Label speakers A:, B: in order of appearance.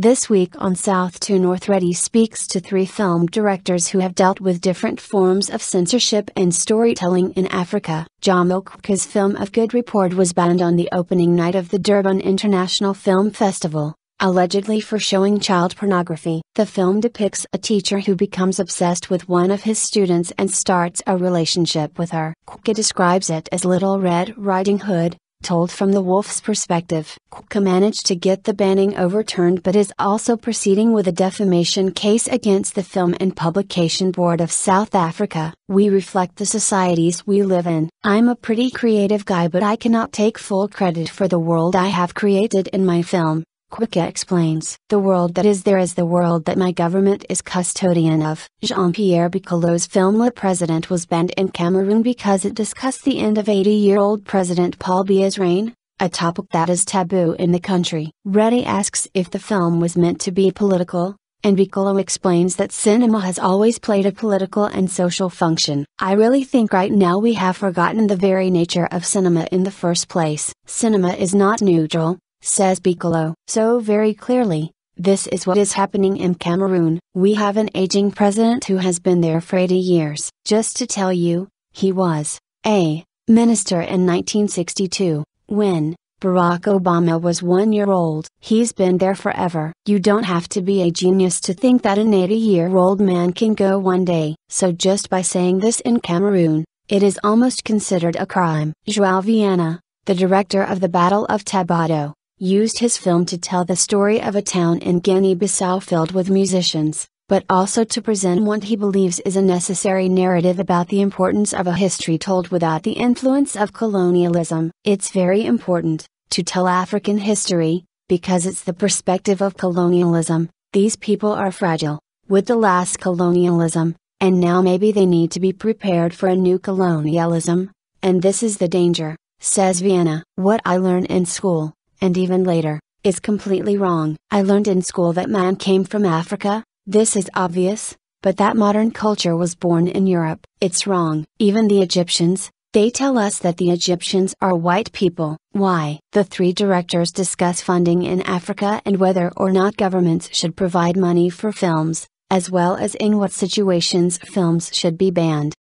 A: This week on South to North Redi speaks to three film directors who have dealt with different forms of censorship and storytelling in Africa. Qubeka's film Of Good Report was banned on the opening night of the Durban International Film Festival, allegedly for showing child pornography. The film depicts a teacher who becomes obsessed with one of his students and starts a relationship with her. Qubeka describes it as Little Red Riding Hood, told from the wolf's perspective. Qubeka managed to get the banning overturned but is also proceeding with a defamation case against the Film and Publication Board of South Africa. We reflect the societies we live in. I'm a pretty creative guy but I cannot take full credit for the world I have created in my film. Qubeka explains. The world that is there is the world that my government is custodian of. Jean-Pierre Bekolo's film Le President was banned in Cameroon because it discussed the end of 80-year-old President Paul Biya's reign, a topic that is taboo in the country. Redi asks if the film was meant to be political, and Bekolo explains that cinema has always played a political and social function. I really think right now we have forgotten the very nature of cinema in the first place. Cinema is not neutral, says Bekolo. So very clearly, this is what is happening in Cameroon. We have an aging president who has been there for 80 years. Just to tell you, he was a minister in 1962, when Barack Obama was one year old. He's been there forever. You don't have to be a genius to think that an 80 year old man can go one day. So just by saying this in Cameroon, it is almost considered a crime. Joao Viana, the director of the Battle of Tabato, used his film to tell the story of a town in Guinea Bissau filled with musicians, but also to present what he believes is a necessary narrative about the importance of a history told without the influence of colonialism. It's very important to tell African history, because it's the perspective of colonialism. These people are fragile, with the last colonialism, and now maybe they need to be prepared for a new colonialism, and this is the danger, says Viana. What I learn in school and even later, is completely wrong. I learned in school that man came from Africa, this is obvious, but that modern culture was born in Europe. It's wrong. Even the Egyptians, they tell us that the Egyptians are white people. Why? The three directors discuss funding in Africa and whether or not governments should provide money for films, as well as in what situations films should be banned.